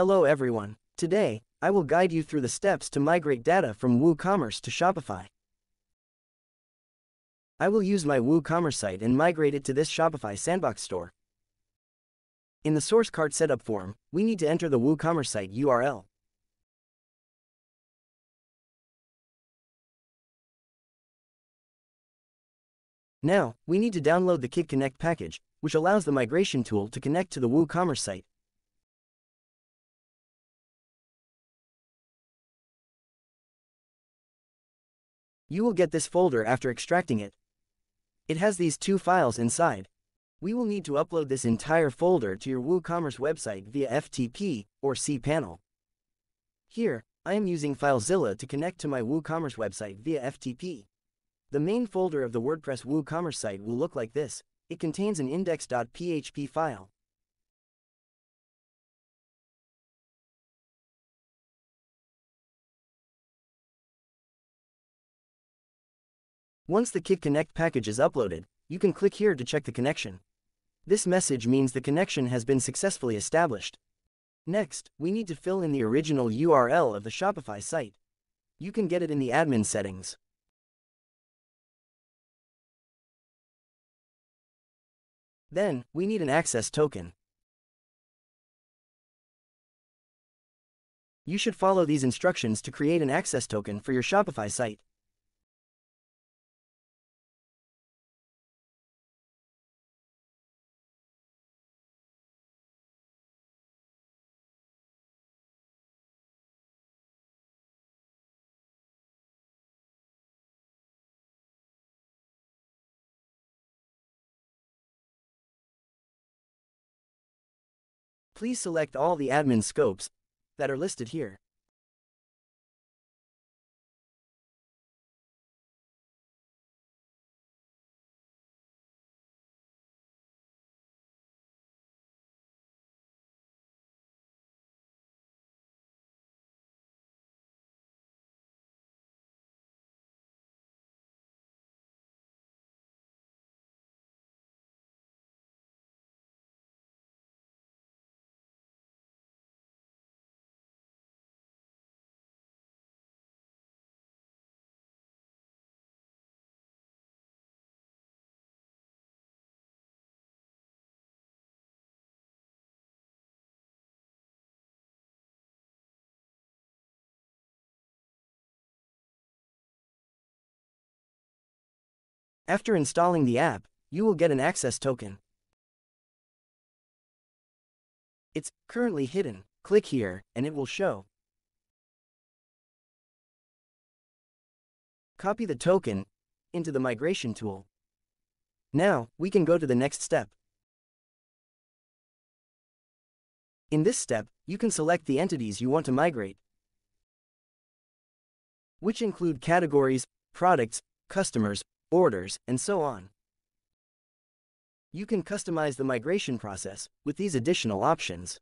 Hello everyone. Today, I will guide you through the steps to migrate data from WooCommerce to Shopify. I will use my WooCommerce site and migrate it to this Shopify Sandbox store. In the source cart setup form, we need to enter the WooCommerce site URL. Now, we need to download the Kit Connect package, which allows the migration tool to connect to the WooCommerce site. You will get this folder after extracting it. It has these two files inside. We will need to upload this entire folder to your WooCommerce website via FTP or cPanel. Here, I am using FileZilla to connect to my WooCommerce website via FTP. The main folder of the WordPress WooCommerce site will look like this. It contains an index.php file. Once the Kit Connect package is uploaded, you can click here to check the connection. This message means the connection has been successfully established. Next, we need to fill in the original URL of the Shopify site. You can get it in the admin settings. Then, we need an access token. You should follow these instructions to create an access token for your Shopify site. Please select all the admin scopes that are listed here. After installing the app, you will get an access token. It's currently hidden. Click here, and it will show. Copy the token into the migration tool. Now, we can go to the next step. In this step, you can select the entities you want to migrate, which include categories, products, customers, orders, and so on. You can customize the migration process with these additional options.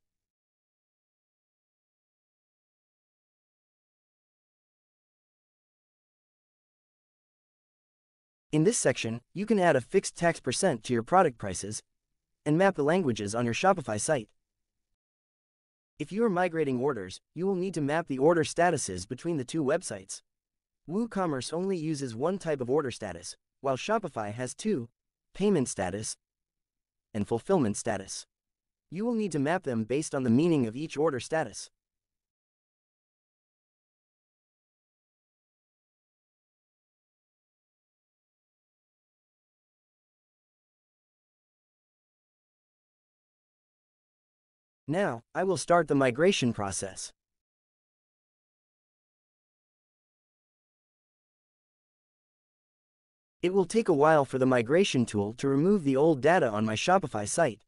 In this section, you can add a fixed tax percent to your product prices and map the languages on your Shopify site. If you are migrating orders, you will need to map the order statuses between the two websites. WooCommerce only uses one type of order status, while Shopify has two, payment status and fulfillment status. You will need to map them based on the meaning of each order status. Now, I will start the migration process. It will take a while for the migration tool to remove the old data on my Shopify site.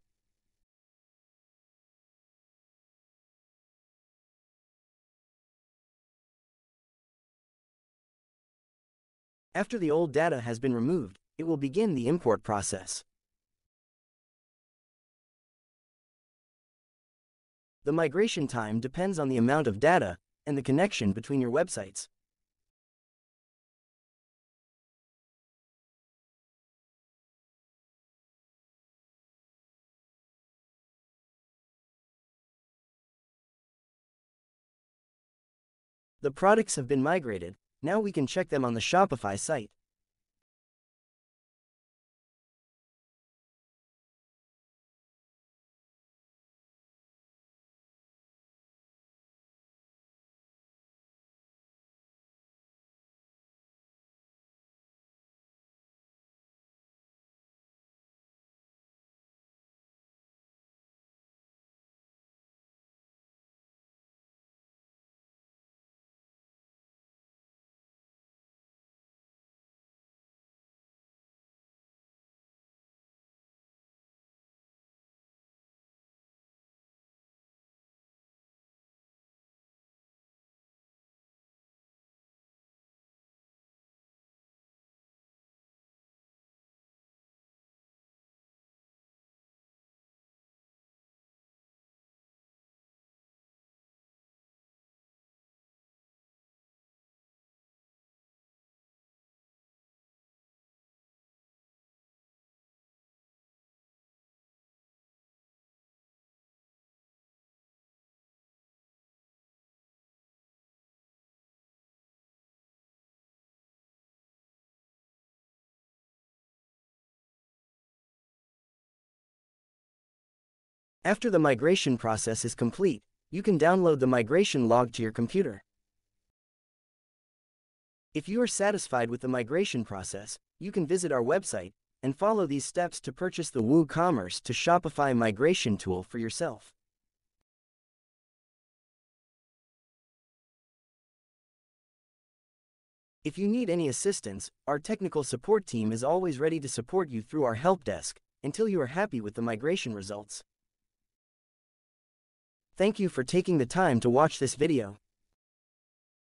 After the old data has been removed, it will begin the import process. The migration time depends on the amount of data and the connection between your websites. The products have been migrated, now we can check them on the Shopify site. After the migration process is complete, you can download the migration log to your computer. If you are satisfied with the migration process, you can visit our website and follow these steps to purchase the WooCommerce to Shopify migration tool for yourself. If you need any assistance, our technical support team is always ready to support you through our help desk until you are happy with the migration results. Thank you for taking the time to watch this video.